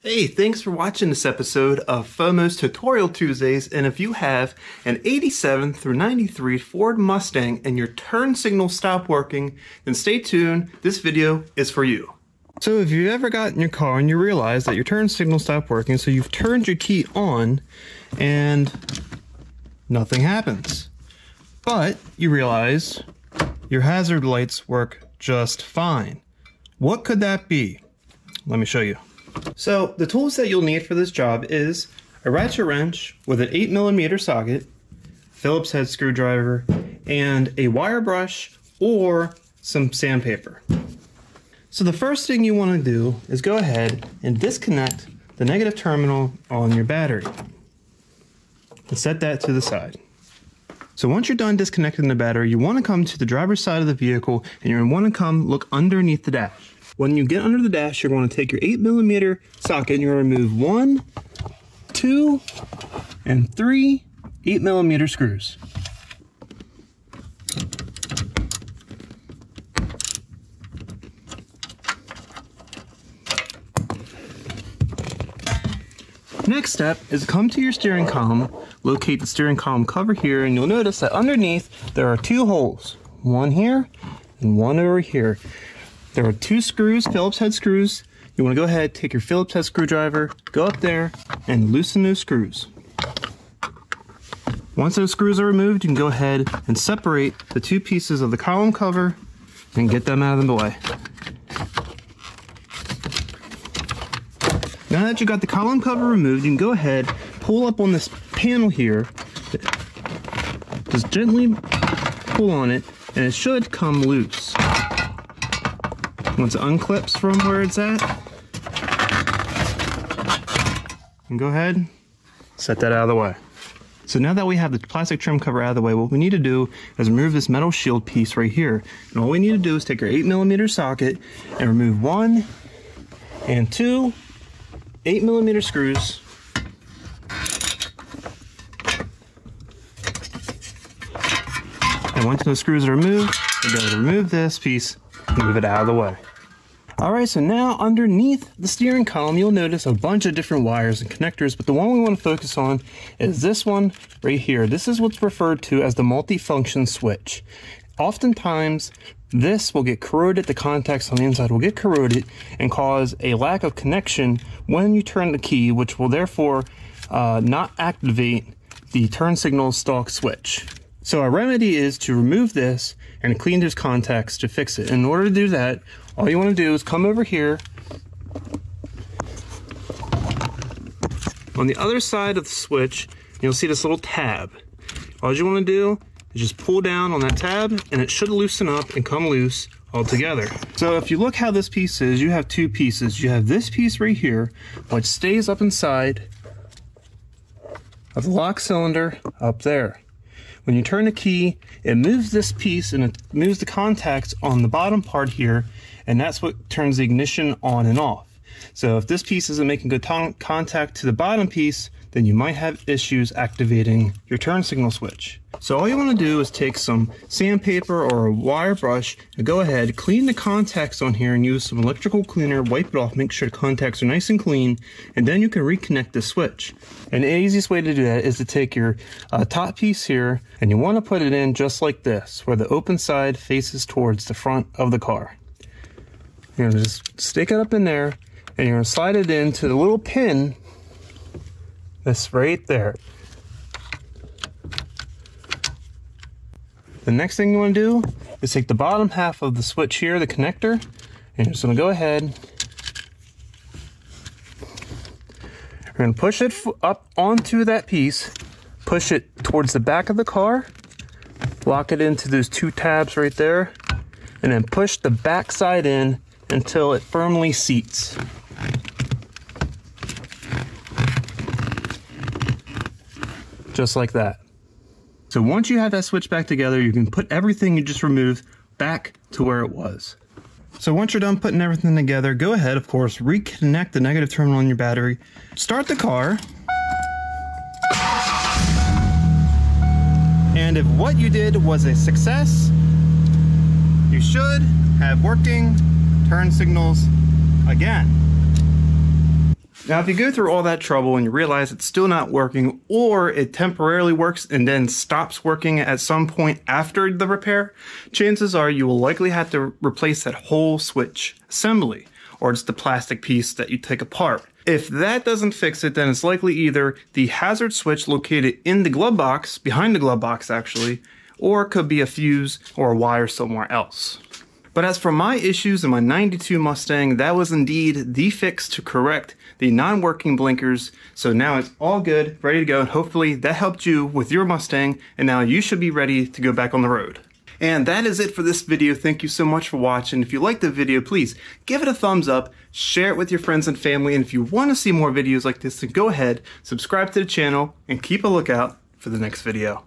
Hey, thanks for watching this episode of FOMO's Tutorial Tuesdays. And if you have an 87 through 93 Ford Mustang and your turn signal stopped working, then stay tuned. This video is for you. So if you've ever got in your car and you realize that your turn signal stopped working, so you've turned your key on and nothing happens. But you realize your hazard lights work just fine. What could that be? Let me show you. So the tools that you'll need for this job is a ratchet wrench with an 8mm socket, Phillips head screwdriver, and a wire brush or some sandpaper. So the first thing you want to do is go ahead and disconnect the negative terminal on your battery and set that to the side. So once you're done disconnecting the battery, you want to come to the driver's side of the vehicle and to want to come look underneath the dash. When you get under the dash, you're going to take your 8 millimeter socket and you're going to remove one, two, and three 8 millimeter screws. Next step is come to your steering column, locate the steering column cover here, and you'll notice that underneath there are two holes, one here and one over here. There are two screws, Phillips head screws. You want to go ahead, take your Phillips head screwdriver, go up there, and loosen those screws. Once those screws are removed, you can go ahead and separate the two pieces of the column cover and get them out of the way. Now that you got the column cover removed, you can go ahead, pull up on this panel here, just gently pull on it, and it should come loose. Once it unclips from where it's at, and go ahead, set that out of the way. So now that we have the plastic trim cover out of the way, what we need to do is remove this metal shield piece right here. And all we need to do is take our 8 millimeter socket and remove one and two 8 millimeter screws. And once those screws are removed, be able to remove this piece move it out of the way. All right, so now underneath the steering column, you'll notice a bunch of different wires and connectors, but the one we want to focus on is this one right here. This is what's referred to as the multifunction switch. Oftentimes, this will get corroded, the contacts on the inside will get corroded and cause a lack of connection when you turn the key, which will therefore uh, not activate the turn signal stalk switch. So our remedy is to remove this and clean those contacts to fix it. In order to do that, all you want to do is come over here on the other side of the switch you'll see this little tab all you want to do is just pull down on that tab and it should loosen up and come loose all together. So if you look how this piece is, you have two pieces. You have this piece right here, which stays up inside of the lock cylinder up there. When you turn the key, it moves this piece and it moves the contacts on the bottom part here, and that's what turns the ignition on and off. So if this piece isn't making good contact to the bottom piece, then you might have issues activating your turn signal switch. So all you want to do is take some sandpaper or a wire brush and go ahead, clean the contacts on here and use some electrical cleaner, wipe it off, make sure the contacts are nice and clean, and then you can reconnect the switch. And the easiest way to do that is to take your uh, top piece here and you want to put it in just like this, where the open side faces towards the front of the car. You're going to just stick it up in there and you're going to slide it into the little pin that's right there. The next thing you want to do is take the bottom half of the switch here, the connector, and you're just going to go ahead. You're going to push it up onto that piece, push it towards the back of the car, lock it into those two tabs right there, and then push the back side in until it firmly seats. Just like that. So once you have that switch back together, you can put everything you just removed back to where it was. So once you're done putting everything together, go ahead, of course, reconnect the negative terminal on your battery, start the car, and if what you did was a success, you should have working turn signals again. Now, if you go through all that trouble and you realize it's still not working, or it temporarily works and then stops working at some point after the repair, chances are you will likely have to replace that whole switch assembly, or just the plastic piece that you take apart. If that doesn't fix it, then it's likely either the hazard switch located in the glove box, behind the glove box actually, or it could be a fuse or a wire somewhere else. But as for my issues in my 92 Mustang, that was indeed the fix to correct the non-working blinkers. So now it's all good, ready to go, and hopefully that helped you with your Mustang, and now you should be ready to go back on the road. And that is it for this video. Thank you so much for watching. If you liked the video, please give it a thumbs up, share it with your friends and family, and if you want to see more videos like this, then go ahead, subscribe to the channel, and keep a lookout for the next video.